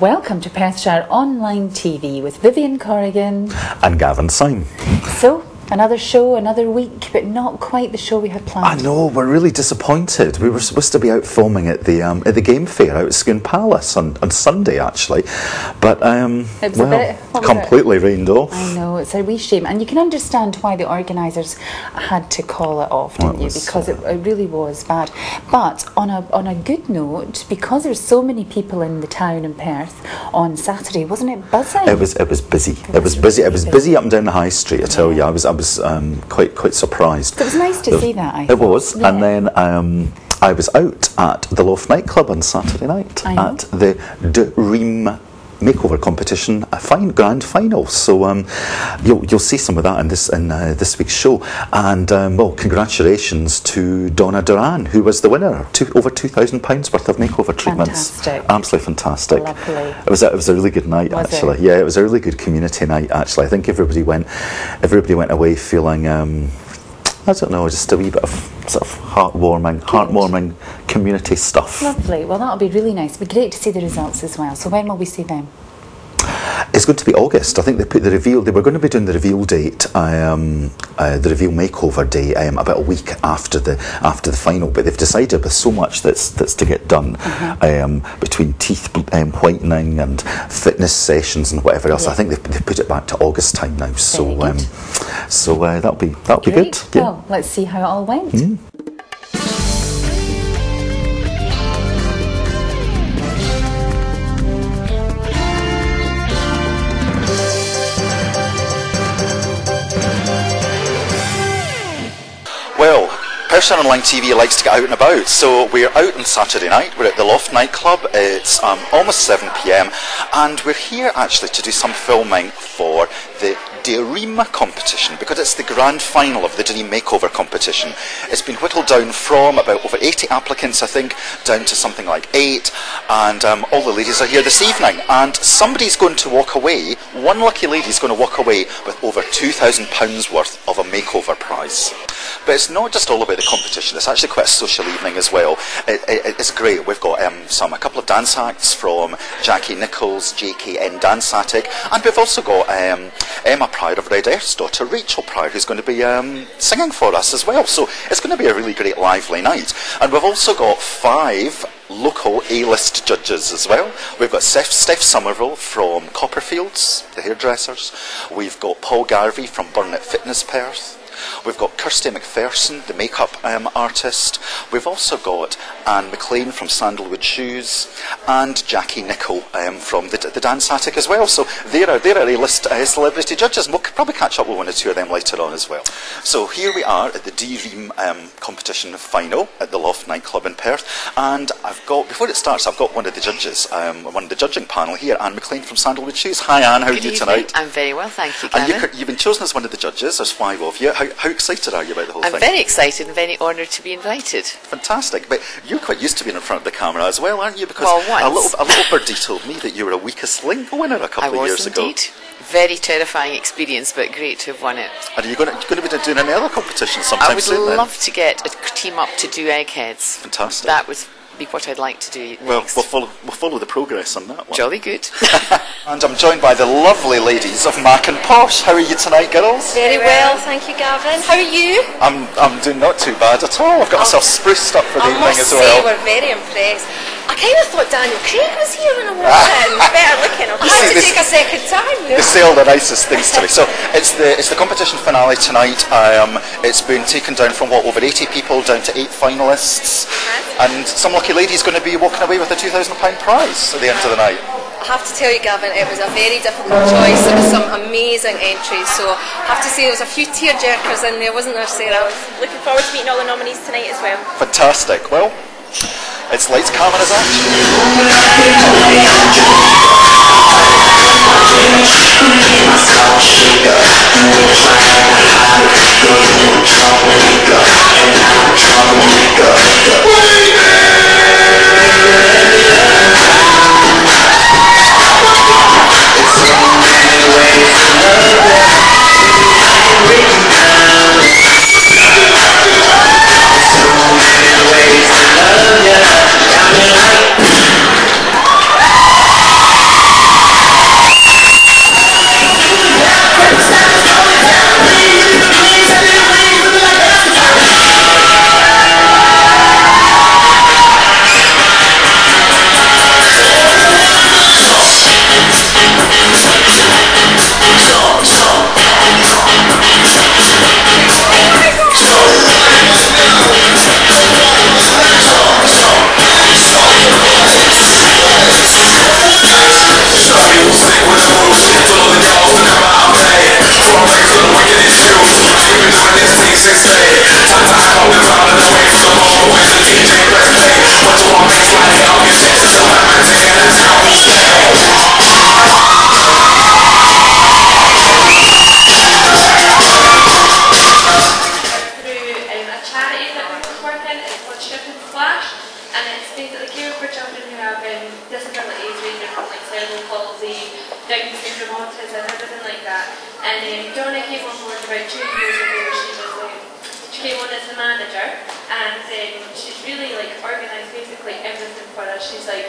Welcome to Perthshire Online TV with Vyvyen Corrigan and Gavin Sime. So, Another show, another week, but not quite the show we had planned. I know, we're really disappointed. We were supposed to be out filming at the um, at the game fair out at Scone Palace on, on Sunday, actually. But, um, it was well, a bit, completely rained off. I know, it's a wee shame. And you can understand why the organisers had to call it off, didn't well, you? Because it, it, really was bad. But on a, on a good note, because there's so many people in the town in Perth on Saturday, wasn't it buzzing? It was, it was busy. It, it was, was busy. Really it was busy up and down the high street, I tell yeah. you. I was, I was um, quite quite surprised. So it was nice to see that. I it thought. was, yeah. and then. Um, I was out at the Loft nightclub on Saturday night at the De Dream makeover competition, a fine grand final. So um, you'll you'll see some of that in this in uh, this week's show. And um, well, congratulations to Donna Doran, who was the winner, two, over two thousand pounds worth of makeover treatments. Fantastic. Absolutely fantastic. Lovely. It was a, it was a really good night was actually. It? Yeah, it was a really good community night actually. I think everybody went everybody went away feeling. Um, I don't know, just a wee bit of sort of heartwarming, heartwarming community stuff. Lovely. Well, that'll be really nice. It'll be great to see the results as well. So when will we see them? It's going to be August. I think they put the reveal. They were going to be doing the reveal date, um, uh, the reveal makeover day, um, about a week after the after the final. But they've decided with so much that's that's to get done uh-huh. um, between teeth um, whitening and fitness sessions and whatever else. Yeah. I think they've, they've, put it back to August time now. so um, so uh, that'll be that'll Great. be good. Yeah. Well, let's see how it all went. Mm. Perthshire Online TV likes to get out and about, so we're out on Saturday night. We're at the Loft nightclub. It's um, almost 7 pm, and we're here actually to do some filming for the D'Reem competition because it's the grand final of the D'Reem Makeover competition. It's been whittled down from about over 80 applicants, I think, down to something like eight, and um, all the ladies are here this evening. And somebody's going to walk away, one lucky lady's going to walk away with over £2,000 worth of a makeover prize. But it's not just all about the competition, it's actually quite a social evening as well. It, it, it's great. We've got um, some a couple of dance acts from Jackie Nicoll's, JKN Dance Attic, and we've also got um, Emma Prior of Red Earth's daughter, Rachel Prior, who's going to be um, singing for us as well. So it's going to be a really great, lively night. And we've also got five local A-list judges as well. We've got Steph, Steph Somerville from Copperfields, the hairdressers. We've got Paul Garvey from Burnet Fitness Perth. We've got Kirsty McPherson, the makeup um, artist. We've also got Anne McLean from Sandalwood Shoes and Jackie Nicoll um, from the, the Dance Attic as well. So they're our, they're A-list uh, celebrity judges and we'll probably catch up with one or two of them later on as well. So here we are at the D'Reem um, competition final at the Loft nightclub in Perth and I've got, before it starts, I've got one of the judges, um, one of the judging panel here, Anne McLean from Sandalwood Shoes. Hi Anne, how Good are you evening. tonight? I'm very well, thank you, Gavin. And you, have been chosen as one of the judges, there's five of you. How, how excited are you about the whole I'm thing? I'm very excited and very honoured to be invited. Fantastic. But you're quite used to being in front of the camera as well, aren't you? Because well, a little, a little birdie told me that you were a weakest link winner a couple I of years indeed. ago. Very terrifying experience, but great to have won it. And are you going to, going to be doing any other competitions sometime I would soon? love then? to get a team up to do eggheads. Fantastic. That was be what I'd like to do well, next. We'll follow, we'll follow the progress on that one. Jolly good. and I'm joined by the lovely ladies of Mac and Posh. How are you tonight, girls? Very well, thank you, Gavin. How are you? I'm, I'm doing not too bad at all. I've got myself spruced up for the I evening as well. say, we're very impressed. I kind of thought Daniel Craig was here when I walked in. Better looking. I You had to take a second time. They say all the nicest things to me. So it's the it's the competition finale tonight. Um, it's been taken down from what over 80 people down to eight finalists, and some lucky lady's going to be walking away with a 2,000 pound prize at the end of the night. I have to tell you, Gavin, it was a very difficult choice. There was some amazing entries, so I have to say there was a few tear jerkers in there, wasn't there, Sarah? Looking forward to meeting all the nominees tonight as well. Fantastic. Well, it's lights, cameras, action. She came on as the manager, and um, she's really like organised basically everything for us. She's like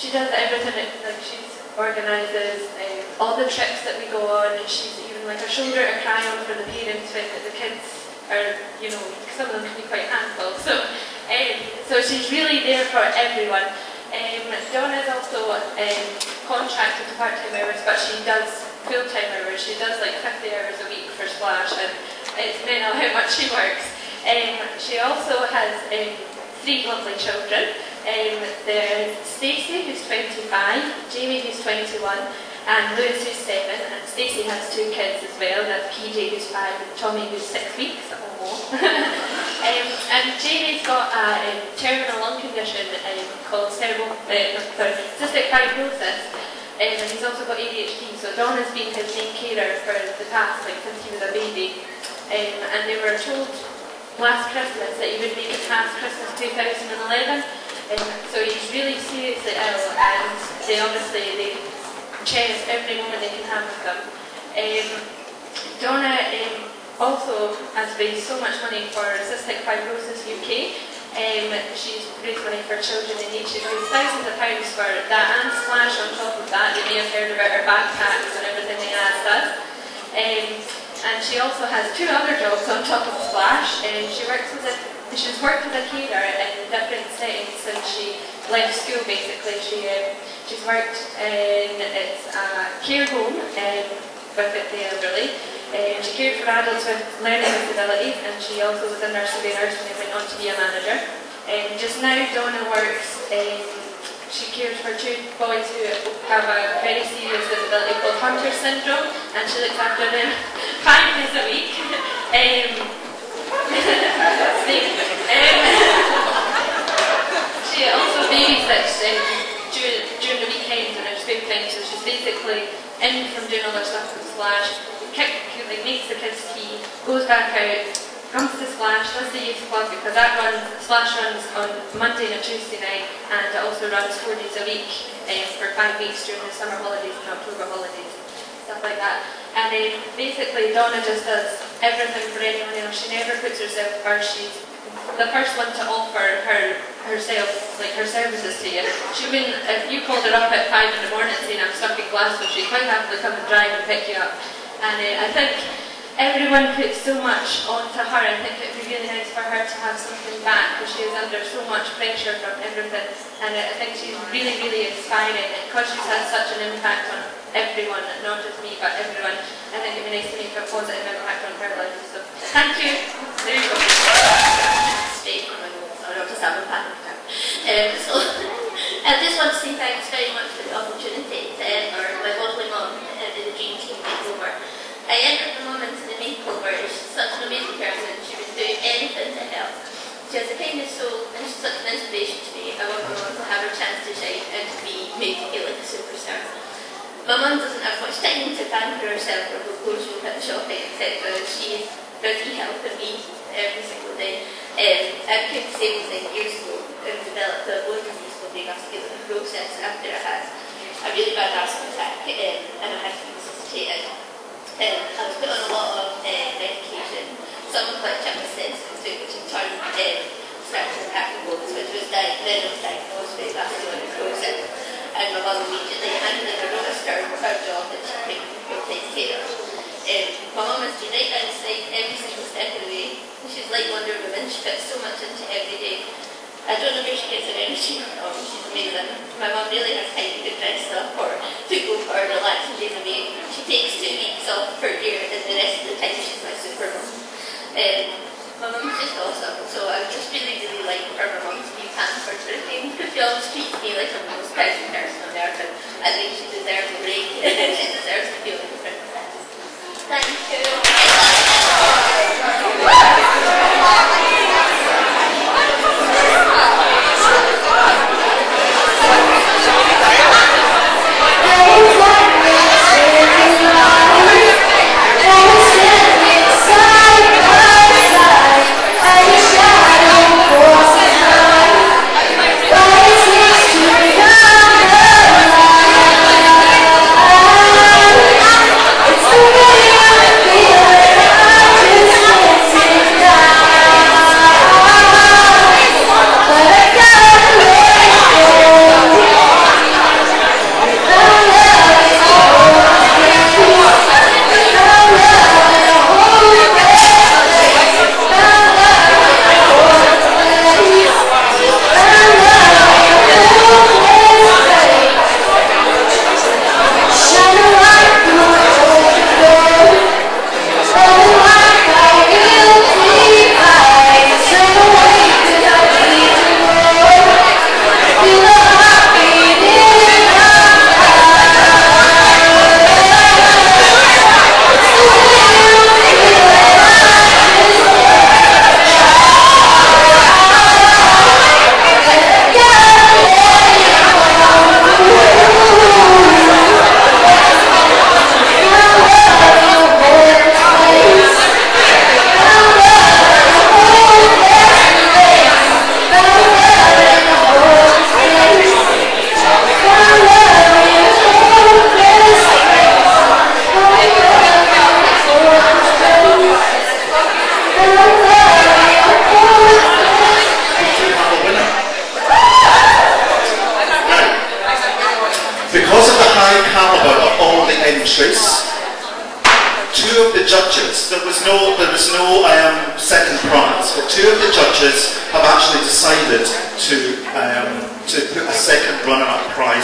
she does everything. Like she's organises um, all the trips that we go on. And she's even like a shoulder to cry on for the parents when the kids are, you know, some of them can be quite handful. So, um, so she's really there for everyone. Um, is also um, contracted to part-time hours, but she does full-time hours. She does like 50 hours a week for Splash, and it's mental how much she works. Um, she also has um, three lovely children. Um, there's Stacey, who's 25, Jamie, who's 21, and Lewis, who's 7. And Stacey has two kids as well. That's PJ, who's 5, and Tommy, who's 6 weeks. Oh. um, and Jamie's got a um, terminal lung condition um, called cerebral, uh, sorry, cystic fibrosis. Um, and he's also got ADHD, so Donna's been his main carer for the past, like since he was a baby. Um, and they were told last Christmas that he would make it past Christmas 2011. Um, so he's really seriously ill, and they obviously they cherish every moment they can have with them. Um, Donna um, also has raised so much money for Cystic Fibrosis UK. Um, she's raised money for children in need. She's raised thousands of pounds for that and Splash on top of that. You may have heard about her backpacks and everything they asked us. And she also has two other jobs on top of Splash. Um, she works as a she's worked as a carer in different settings since she left school basically. She, um, she's worked in it's a care home um, with the elderly. Um, she cared for adults with learning disabilities and she also was a nurse to be nurse and went on to be a manager. Um, just now Donna works, um, she cares for two boys who have a very serious disability called Hunter syndrome and she looks after them five days a week. Um, she also babysits um, during, during the weekends and her spare time, so she's basically in from doing all her stuff with Splash, kick, like, makes the kids tea, goes back out, comes to Splash, does the youth club because that runs, Splash runs on Monday and Tuesday night and it also runs four days a week um, for five weeks during the summer holidays and October holidays, stuff like that. And then basically Donna just does everything for anyone else. She never puts herself first. She's the first one to offer her herself, like her services to you. She would if you called her up at five in the morning saying I'm stuck in Glasgow, she'd quite happily come and drive and pick you up. And uh, I think everyone puts so much onto her. I think it would be really nice for her to have something back because she is under so much pressure from everything. And uh, I think she's really, really inspiring. Because she's had such an impact on everyone, not just me, but everyone. I think it'd be nice to make a positive impact on her life. So thank you. There you go. Straight from my notes. I'll just have a pen. Um, so I just want to say thanks very much for the opportunity to enter my lovely mum uh, the Dream Team Makeover. I entered the mum into the makeover. She's such an amazing person. She would do anything to help. She has a kindness soul and she's such an inspiration to me. I want my mum to have her chance to shine and to be made to feel like a superstar. My mum doesn't have much time to pamper herself or go grocery the shopping, etc. She's busy helping me every single day. Um, I became disabled nine years ago and developed a bone disease called avascular necrosis after I had a really bad asthma attack um, and I had to be resuscitated. Um, I was put on a lot of uh, medication, some of which I was sensitive to, which in turn um, started the bones, which was di- then was diagnosed with vascular necrosis and my mum immediately handed her notice her, her job that she could take care of. Um, my mum has been right down side every single step of the way. She's like Wonder Woman, she puts so much into every day. I don't know where she gets her energy from, she's amazing. My mum really has time to get dressed up or to go for a relaxing day away. She takes two weeks off per year and the rest of the time she's my super mum. Um, my mum's just awesome, so I just really, really like for my mum to be pampered for a thing. She always treats me like I'm the person on earth, and I think she deserves a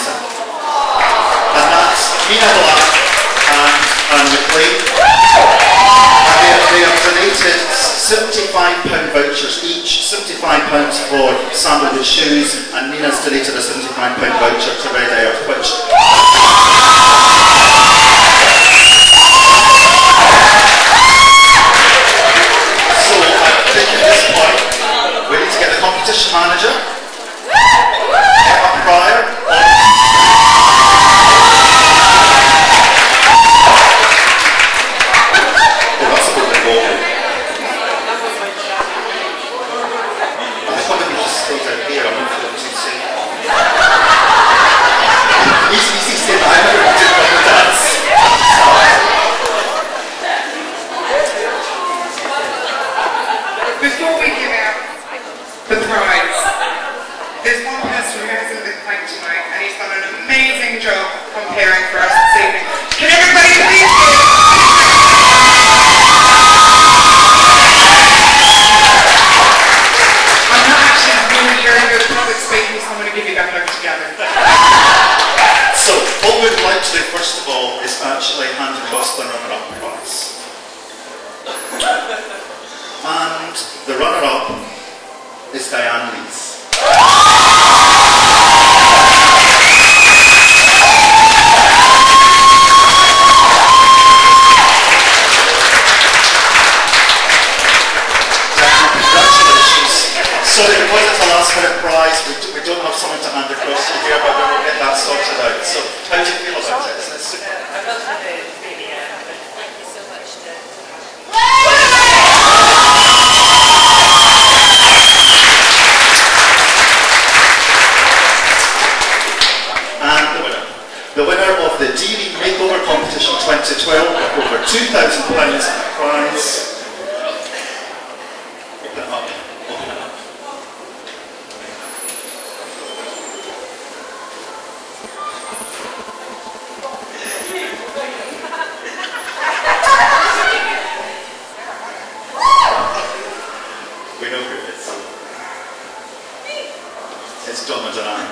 in. And that's Mina Black and Anne McLean. And they have, donated £75 vouchers each, £75 for sandalwood shoes, and Nina's donated a £75 voucher to Red Earth, which So I think at this point, we need to get the competition manager, Emma Prior, on Oh, that's a bit of a ball. I thought maybe just stayed out here. I'm not feeling too safe. Easy, easy, stay behind her and do the dance. Before we give out the prize, there's one person who hasn't been thanked tonight, and he's done an amazing job comparing for us this evening. Can everybody please give? I'm not actually really very good at public speaking, so I'm going to give you that look together. So, what we'd like to do first of all is actually hand across the runner-up prize. And the runner-up is Dianne Lees. Dianne, congratulations. Sorry, because it's a last minute we, we don't have someone to hand across to here, but we'll get that sorted out. So, how do you feel about it? Isn't it super? And the winner. The winner of the DD Makeover Competition 2012 with over £2,000 in prize. Open it up. Open it up. We know who it is. It's Donna Doran.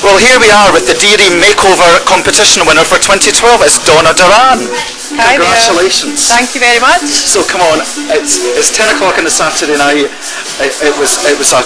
Well, here we are with the D'Reem Makeover competition winner for 2012. It's Donna Doran. Hi there. Congratulations. Thank you very much. So come on, it's, it's 10 o'clock on a Saturday night. It, it was it was a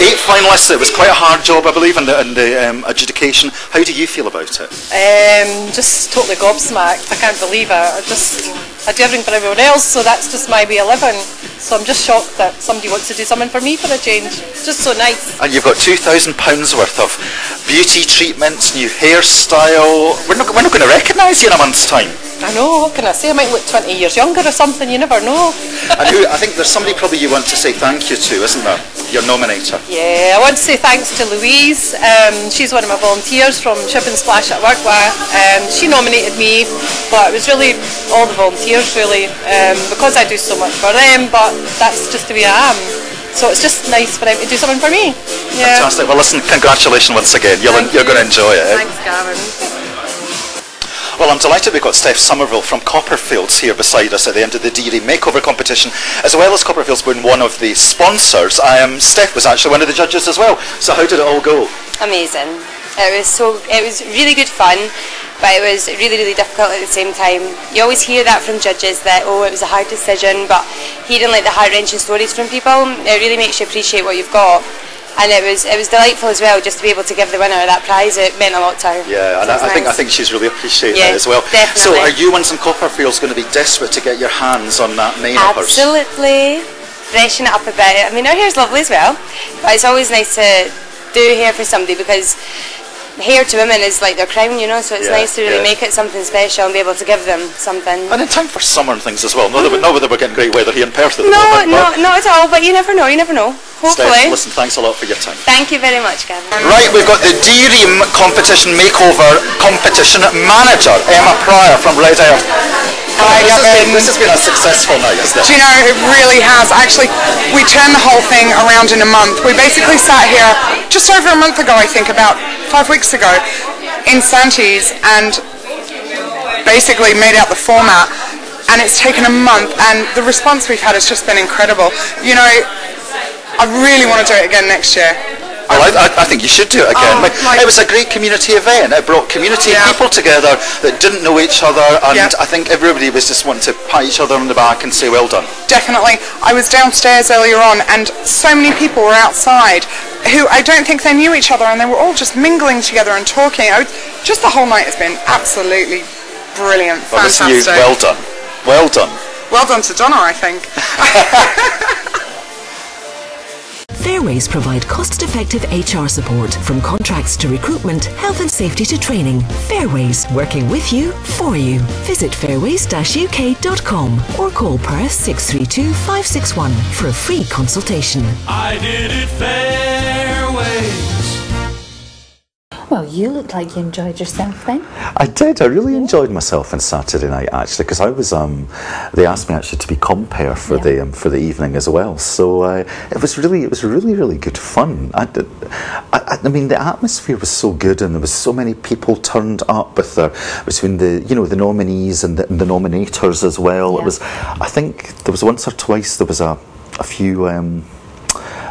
eight finalists. It was quite a hard job, I believe, in the, in the um, adjudication. How do you feel about it? Um, just totally gobsmacked. I can't believe it. I just I do everything for everyone else, so that's just my way of living. So I'm just shocked that somebody wants to do something for me for a change. It's just so nice. And you've got two thousand pounds worth of beauty treatments, new hairstyle. We're not we're not going to recognise you in a month's time. I know. What can I say? I might look 20 years younger or something. You never know. And who, I think there's somebody probably you want to say thank you to, isn't there? Your nominator. Yeah, I want to say thanks to Louise. Um, she's one of my volunteers from Chip and Splash at Work. Um, she nominated me, but it was really all the volunteers really um, because I do so much for them. But that's just the way I am. So it's just nice for them to do something for me. Yeah. Fantastic. Well, listen, congratulations once again. You'll, Thank you're going to enjoy it. Thanks, Gavin. Well, I'm delighted we've got Steph Somerville from Copperfields here beside us at the end of the D'Reem Makeover competition, as well as Copperfields being one of the sponsors. Um, Steph was actually one of the judges as well. So how did it all go? amazing. It was so it was really good fun, but it was really really difficult at the same time. You always hear that from judges that oh it was a hard decision, but hearing like the heart wrenching stories from people, it really makes you appreciate what you've got. And it was it was delightful as well just to be able to give the winner that prize. It meant a lot to her. Yeah, and So it I, I think I think she's really appreciated Yeah, that as well. So definitely. are you ones in Copperfields going to be desperate to get your hands on that mane? Absolutely. freshen it up a bit. I mean, our hair's lovely as well, but it's always nice to do hair for somebody because hair to women is like their crown, you know. So it's Yeah, nice to really yeah. make it something special and be able to give them something. And in time for summer and things as well. Not that, we- not that we're getting great weather here in Perth at the No, moment. no, not at all. But you never know. You never know. Steph, Hopefully. listen, thanks a lot for your time. Thank you very much, Gavin. Right, we've got the D'Reem Competition Makeover Competition Manager, Emma Prior from Red Earth. Hi, this, has been, um, this has been a successful night, hasn't it? Do you know, it really has. Actually, we turned the whole thing around in a month. We basically sat here just over a month ago, I think, about five weeks ago, in Santis, and basically made out the format. And it's taken a month, and the response we've had has just been incredible. You know, I really want to do it again next year. Well, I, I, I think you should do it again. Oh, Like, like- it was a great community event. It brought community Yeah. people together that didn't know each other, and Yeah. I think everybody was just wanting to pat each other on the back and say, well done. Definitely. I was downstairs earlier on, and so many people were outside who I don't think they knew each other, and they were all just mingling together and talking. I just the whole night has been absolutely brilliant, Well, fantastic. you, well done. Well done. Well done to Donna, I think. Fairways provide cost-effective HR support from contracts to recruitment, health and safety to training. Fairways, working with you, for you. Visit fairways-uk.com or call Perth 632 561 for a free consultation. I did it Fairways. Well, you looked like you enjoyed yourself then. I did. I really enjoyed myself on Saturday night actually because I was. Um, they asked me actually to be compere for Yeah. the um, for the evening as well. So uh, it was really it was really really good fun. I, did, I, I mean the atmosphere was so good and there was so many people turned up with their between the you know the nominees and the, the nominators as well. It was. I think there was once or twice there was a a few. Um,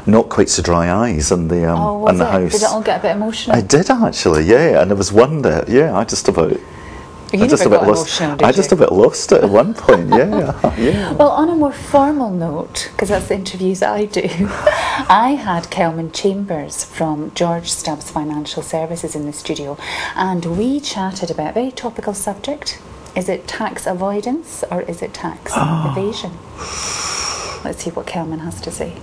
not quite so dry eyes and the um, Oh, in the it? house. Did it all get a bit emotional? I did actually, yeah, and there was one that, yeah, I just about, You I just never about lost, I just you? about lost it at one point, yeah, yeah. Well, on a more formal note, because that's the interviews I do, I had Kelman Chambers from George Stubbs Financial Services in the studio, and we chatted about a very topical subject. Is it tax avoidance or is it tax evasion? Let's see what Kelman has to say.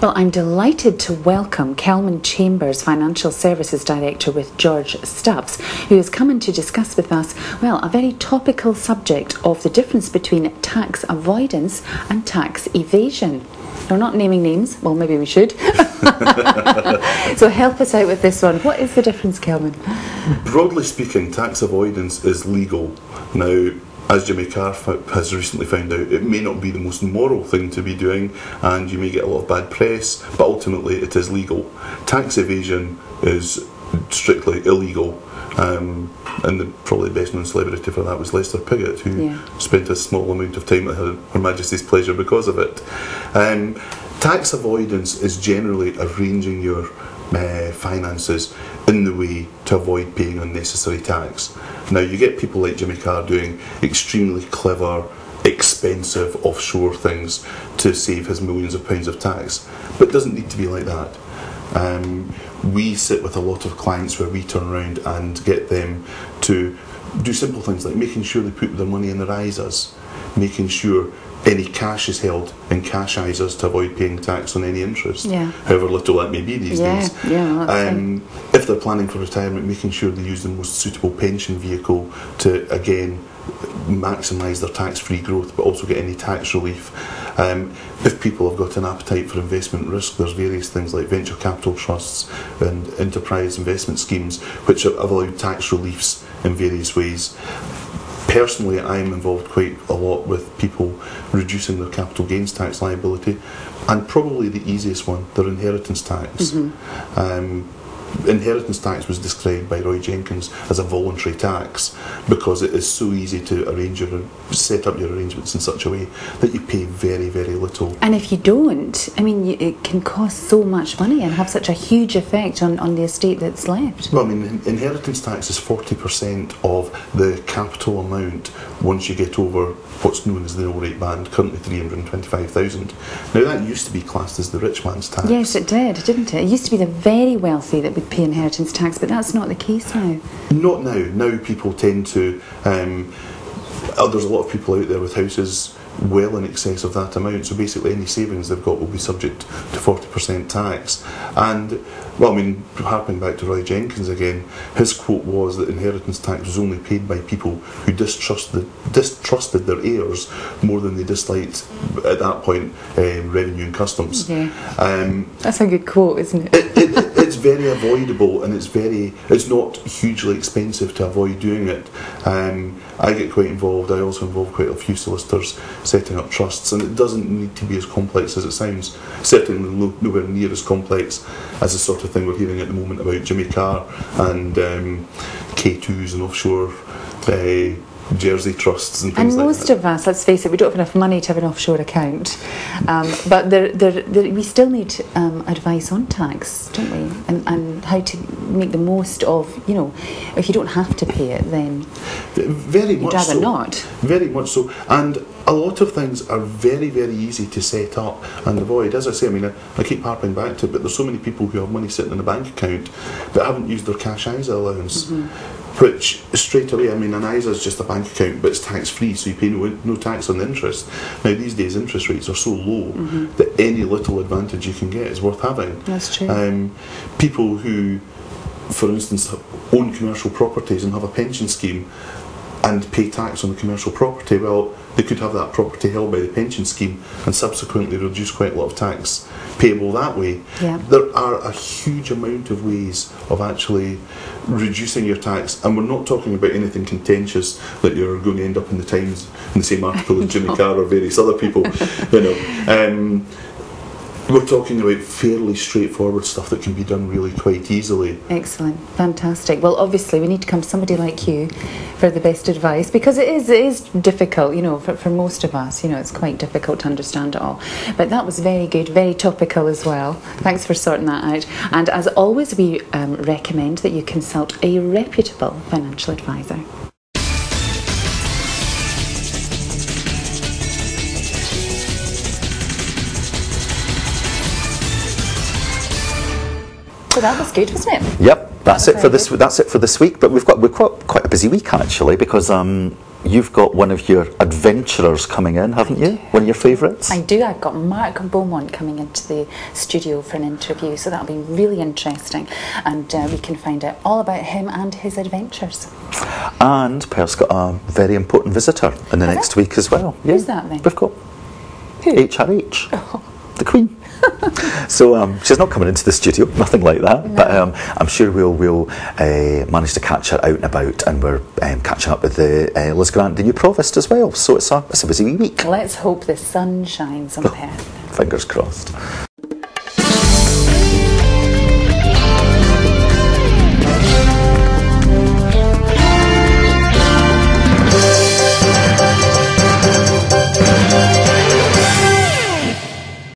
Well, I'm delighted to welcome Kelman Chambers, Financial Services Director with George Stubbs, who has come in to discuss with us, well, a very topical subject of the difference between tax avoidance and tax evasion. We're not naming names, well, maybe we should. so help us out with this one. What is the difference, Kelman? Broadly speaking, tax avoidance is legal. Now, as Jimmy Carr has recently found out, it may not be the most moral thing to be doing, and you may get a lot of bad press, but ultimately it is legal. Tax evasion is strictly illegal. Um, and the, probably the best known celebrity for that was Lester Piggott, who Yeah. spent a small amount of time at Her, Her Majesty's pleasure because of it. Um, tax avoidance is generally arranging your uh, finances in the way to avoid paying unnecessary tax. Now, you get people like Jimmy Carr doing extremely clever, expensive offshore things to save his millions of pounds of tax, but it doesn't need to be like that. Um, we sit with a lot of clients where we turn around and get them to do simple things like making sure they put their money in their ISAs, making sure any cash is held in cash ISAs to avoid paying tax on any interest, Yeah. however little that may be these Yeah, days. yeah, um, if they're planning for retirement, making sure they use the most suitable pension vehicle to again maximise their tax-free growth, but also get any tax relief. Um, if people have got an appetite for investment risk, there's various things like venture capital trusts and enterprise investment schemes which have allowed tax reliefs in various ways. Personally, I'm involved quite a lot with people reducing their capital gains tax liability, and probably the easiest one, their inheritance tax. Um, inheritance tax was described by Roy Jenkins as a voluntary tax because it is so easy to arrange your set up your arrangements in such a way that you pay very very little. And if you don't, I mean, you, it can cost so much money and have such a huge effect on, on the estate that's left. Well, I mean, inheritance tax is 40% of the capital amount once you get over what's known as the no rate band, currently 325,000. Now, that used to be classed as the rich man's tax. Yes, it did, didn't it? It used to be the very wealthy that would pay inheritance tax, but that's not the case now. Not now. Now people tend to. Um, uh, there's a lot of people out there with houses well in excess of that amount. So basically, any savings they've got will be subject to 40% tax. And, well, I mean, harping back to Roy Jenkins again, his quote was that inheritance tax was only paid by people who distrusted, distrusted their heirs more than they disliked, at that point, um, revenue and customs. Yeah. Um, That's a good quote, isn't it? it, it, it's very avoidable and it's very it's not hugely expensive to avoid doing it. Um, I get quite involved. I also involve quite a few solicitors setting up trusts and it doesn't need to be as complex as it sounds. Certainly no, nowhere near as complex as the sort of thing we're hearing at the moment about Jimmy Carr and um, K2s and offshore uh, Jersey trusts and And things like most of us, let's face it, we don't have enough money to have an offshore account. Um, but there, there, there, we still need um, advice on tax, don't we? And, and how to make the most of, you know, if you don't have to pay it, then Very You'd much rather so. not. Very much so. And a lot of things are very, very easy to set up and avoid. As I say, I mean, I, I keep harping back to it, but there's so many people who have money sitting in a bank account but haven't used their cash ISA allowance. Which straight away, I mean, an ISA is just a bank account, but it's tax free, so you pay no, no tax on the interest. Now, these days, interest rates are so low that any little advantage you can get is worth having. That's true. Um, people who, for instance, own commercial properties and have a pension scheme and pay tax on the commercial property, well, they could have that property held by the pension scheme and subsequently reduce quite a lot of tax payable that way. Yeah. There are a huge amount of ways of actually reducing your tax, and we're not talking about anything contentious that you're going to end up in the Times in the same article as Jimmy Carr or various other people. You know. Um, we're talking about fairly straightforward stuff that can be done really quite easily. Excellent, fantastic. Well, obviously, we need to come to somebody like you for the best advice because it is it is difficult, you know, for, for most of us. You know, it's quite difficult to understand it all. But that was very good, very topical as well. Thanks for sorting that out. And as always, we um, recommend that you consult a reputable financial advisor. So that was good, wasn't it? Yep, that's That it for this. That's it for this week. But we've got we've got quite a busy week actually because um, you've got one of your adventurers coming in, haven't you? One of your favourites. I do. I've got Mark Beaumont coming into the studio for an interview, so that'll be really interesting. And uh, we can find out all about him and his adventures. And Perth's got a very important visitor in the next it? week as well. Who's that then? We've got HRH, the Queen. so um, she's not coming into the studio, nothing like that. But um, I'm sure we'll we'll uh, manage to catch her out and about, and we're um, catching up with the uh, Liz Grant, the new provost as well. So it's a it's a busy week. Let's hope the sun shines on Perth. Fingers crossed.